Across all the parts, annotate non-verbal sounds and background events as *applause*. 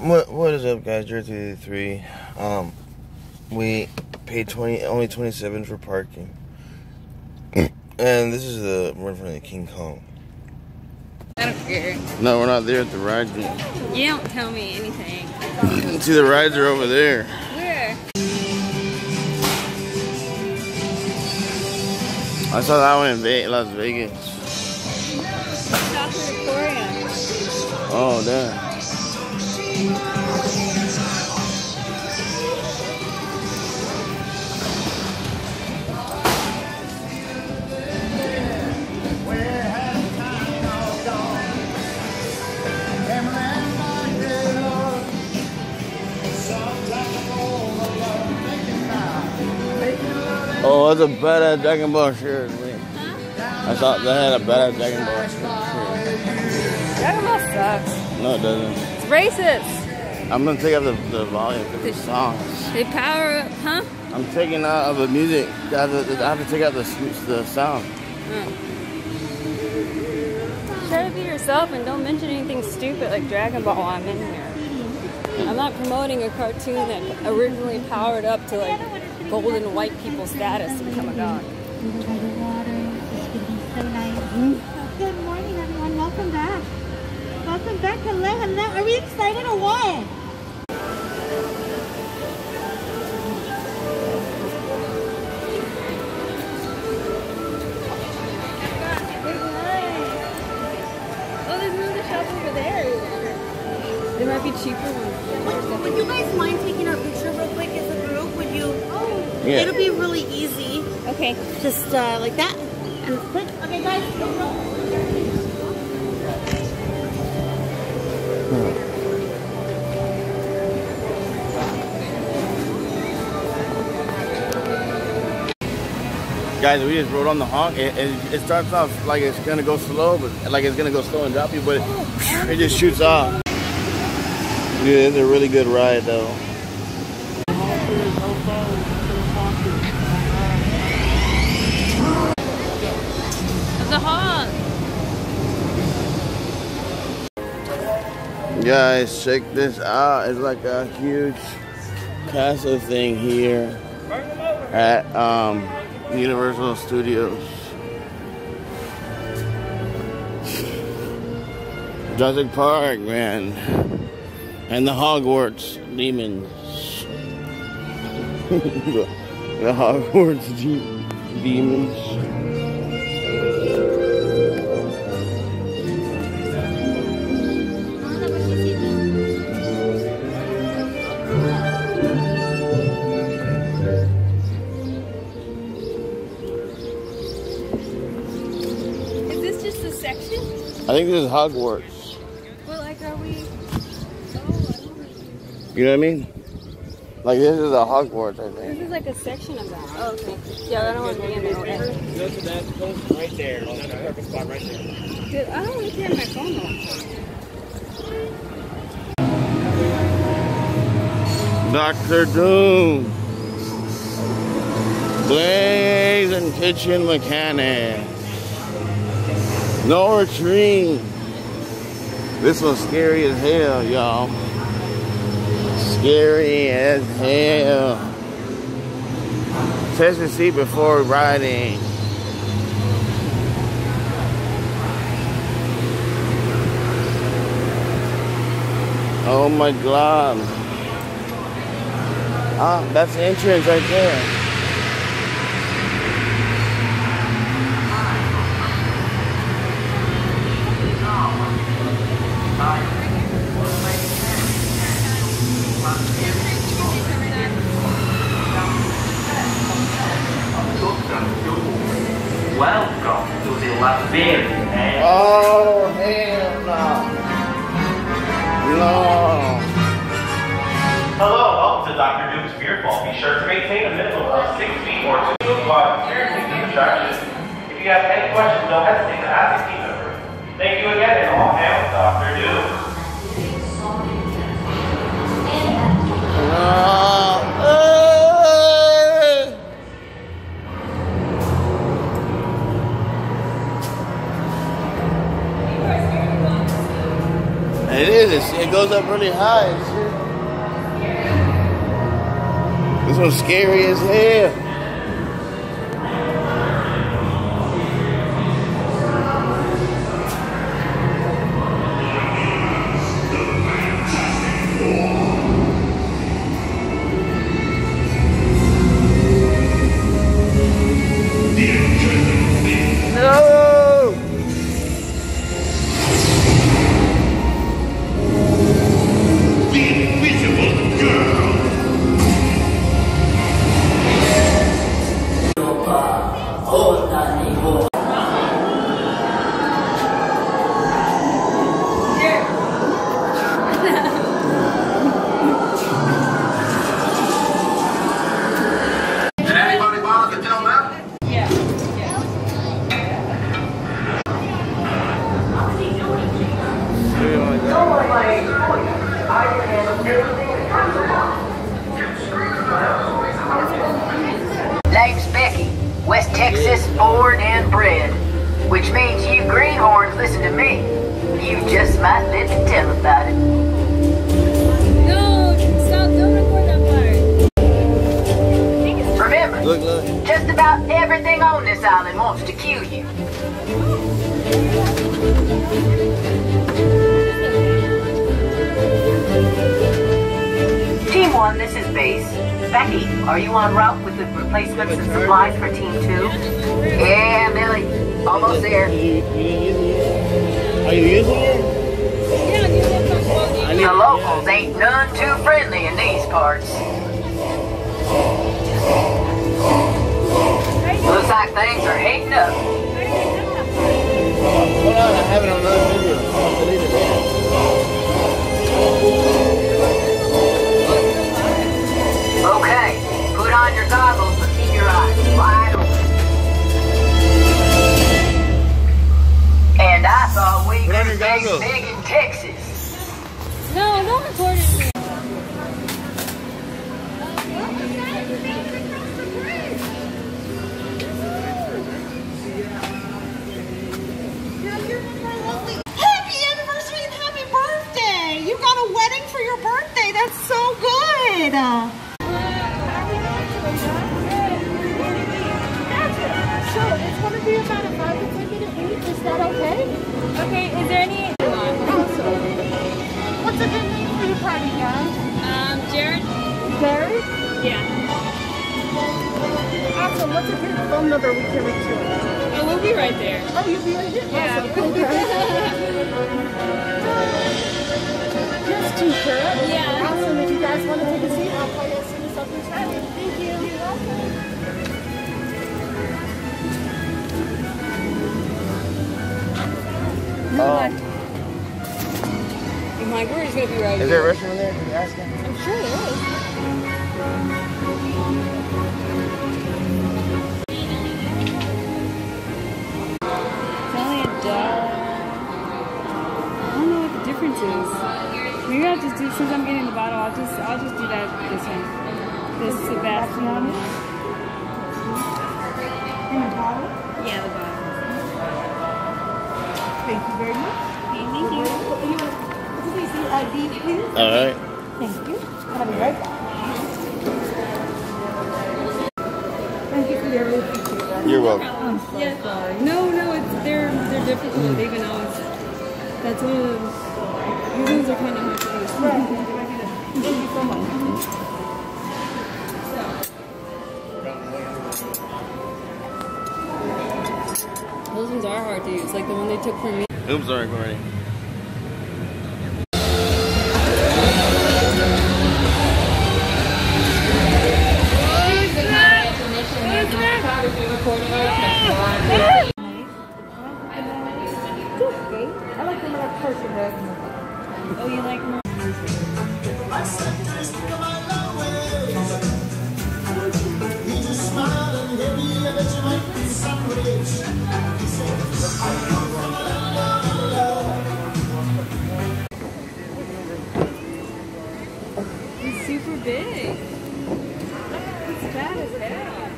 What what is up, guys? Jersey three. Um, we paid twenty only twenty seven for parking, and this is the we're in front of the King Kong. I don't care. No, we're not there at the ride yet. You don't tell me anything. *laughs* See, the rides are over there. Where? I saw that one in Ve- Las Vegas. South Aquarium. Oh, damn. Oh, that's a badass Dragon Ball shirt. Wait. I thought they had a better Dragon Ball shirt. Dragon Ball sucks. No, it doesn't. Racist. I'm gonna take out the, the volume the songs. They power up, huh? I'm taking out of the music. I have to, I have to take out the the sound. Mm. Try to be yourself and don't mention anything stupid like Dragon Ball while I'm in here. I'm not promoting a cartoon that originally powered up to like golden white people status to become a god. Enjoy the water. It's gonna be so nice. Good morning, everyone. Welcome back. Welcome back. Hello, hello. Are we excited or what? Oh, there's another shop over there. There might be cheaper ones. Would you guys mind taking our picture real quick as a group? Would you? Oh, Yeah. it'll be really easy. Okay. Just uh, like that. And quick. Okay, guys, Guys, we just rode on the Hulk. It, it, it starts off like it's gonna go slow, but like it's gonna go slow and drop you, but it, it just shoots off. Dude, it's a really good ride though. The Hulk. Guys, check this out. It's like a huge castle thing here at um, Universal Studios. Jurassic Park, man. And the Hogwarts demons. *laughs* the, Hogwarts de- demons. Think this is Hogwarts. Well, like, are we? You know what I mean? Like this is a Hogwarts, I think. This is like a section of that. Oh, okay. Yeah, I don't want to be in there. Go to that post right there. That's the perfect spot right there. Dude, I don't want to carry my phone though. Doctor Doom. Fearfall. No retreat. This was scary as hell, y'all. Scary as hell. Test your seat before riding. Oh my god. Ah, that's the entrance right there. Welcome to the Latveria Oh, hell no. No. Hello, welcome to Dr. Doom's Fearfall. Be sure to maintain a minimum of six feet or two while experiencing the attraction. If you have any questions, don't hesitate to ask a team member. Thank you again, and all hail Dr. Doom. Goes up really high. This one's scary as hell. Name's Becky, West Texas, born and bred. Which means you greenhorns listen to me. You just might live to tell about it. No, stop, don't record that part. Remember, Look, look. just about everything on this island wants to kill you. Team 1, this is base. Becky, are you on route with the replacements and supplies for Team 2? Yeah, Millie. Almost there. You, you using it? Are you using it? Yeah, do that part. The locals ain't none too friendly in these parts. Looks like things are heating up. Hold on, I have it on another video. On could your be goggles. big in Texas. No, don't record it. Happy anniversary and happy birthday! You got a wedding for your birthday. That's so good. So it's going to be about a five to ten minute wait. Is that okay? Okay, is there any? Awesome. What's a good name for your party, guys? Um, Jared? Gary? Yeah. Awesome. What's a good phone number we can reach you? Oh, we'll be right there. Oh, you'll be right here? Yeah. Awesome. *laughs* Just two, correct? Yeah. Awesome. If you guys want to take a seat, I'll you as soon as something's ready. Thank you. You're welcome. Oh. I'm like, we're gonna be right Is here. there a restroom in there? Can you ask him? I'm sure there is. It's only a dollar. I don't know what the difference is. Maybe I'll just do since I'm getting the bottle. I'll just I'll just do that this one. This Sebastian. And a bottle? Yeah, the bottle. Thank you very much. Thank you. Please, the ID, please. All right. Thank you. I'll be right back. Thank you for your really appreciate that. You're welcome. I'm Yeah. No, no, it's they're they're different from the Baby O's. That's one of the these ones are kind of hard to use. Thank you so much. Mm-hmm. Those ones are hard to use. Like the one they took from me. Oops, sorry, recording. I like them like person Oh, you like more? Big. He's fat as hell.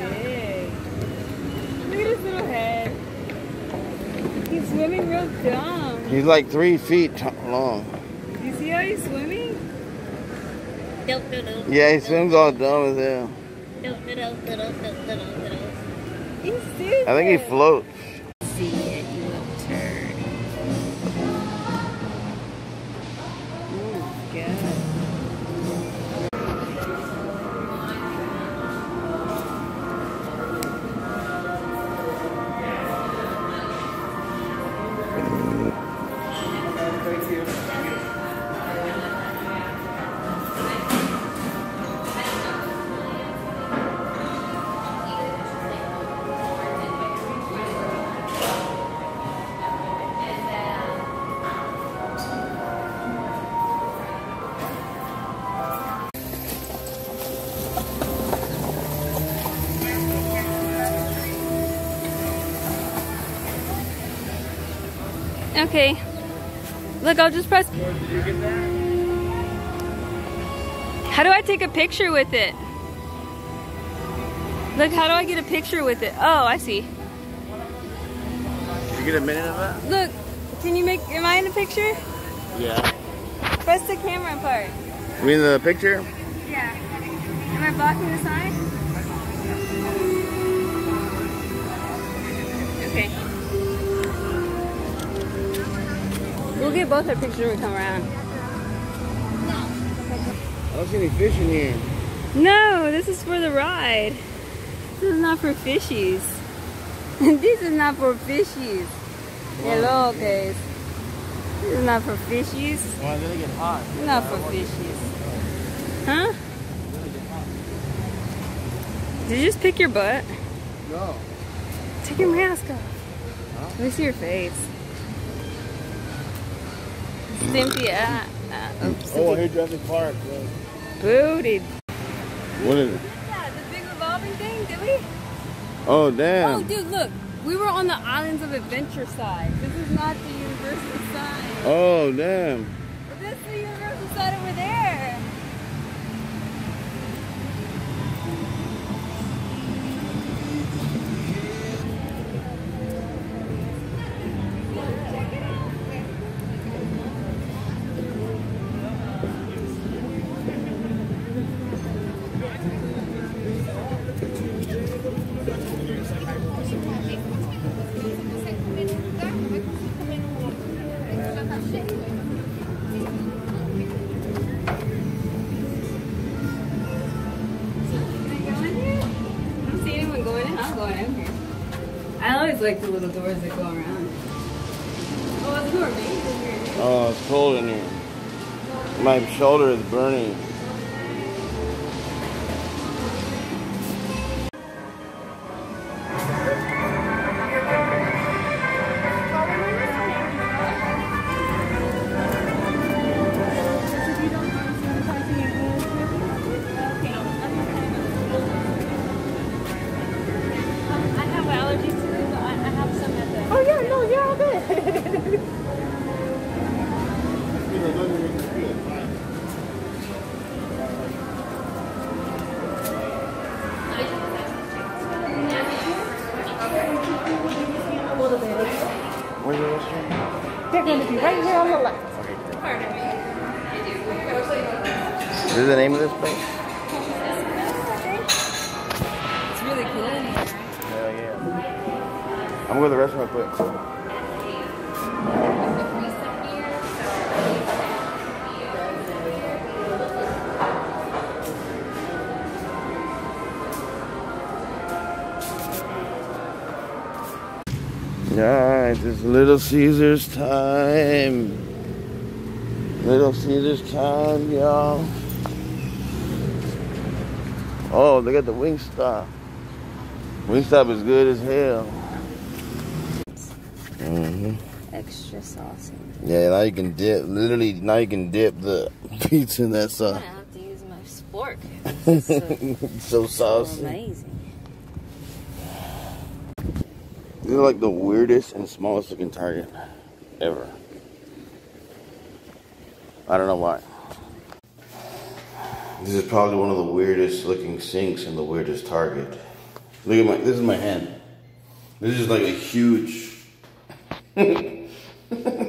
Big. Look at his little head. He's swimming real dumb. He's like three feet t- long. You see how he's swimming? Yeah, he swims all dumb as hell. He's stupid. I think he floats. Okay. Look, I'll just press. How do I take a picture with it? Look, how do I get a picture with it? Oh, I see. Did You get a minute of that? Look, can you make, am I in the picture? Yeah. Press the camera part. You mean the picture? Yeah. Am I blocking the sign? Okay. We'll get both our pictures when we come around. I don't see any fish in here. No, this is for the ride. This is not for fishies. *laughs* this is not for fishies. Hello, guys. This is not for fishies. Why did it get hot? Not for fishies. Huh? Did you just pick your butt? No. Take your mask off. Let me see your face. Cynthia. Uh, oh, Oh, Cynthia. here Jurassic Park. Yeah. Booted. What is it? Yeah, the big revolving thing, did we? Oh, damn. Oh, dude, look. We were on the Islands of Adventure side. This is not the Universal side. Oh, damn. But this is the Universal side over there. I always like the little doors that go around. Oh, it's more amazing here. Oh, it's cold in here. My shoulder is burning. They're going to be right here on the left. Is this the name of this place? It's really cool in here. Hell yeah. I'm going to the restroom real quick. Alright, it's Little Caesars time. Little Caesars time, y'all. Oh, they got the Wingstop. Wingstop is good as hell. hmm Extra saucy. Yeah, now you can dip. Literally, now you can dip the *laughs* pizza in that I'm sauce. gonna have to use my fork. *laughs* So so, so saucy. amazing. These are like the weirdest and smallest looking Target ever. I don't know why. This is probably one of the weirdest looking sinks and the weirdest Target. Look at my, this is my hand. This is like a huge. *laughs* *laughs*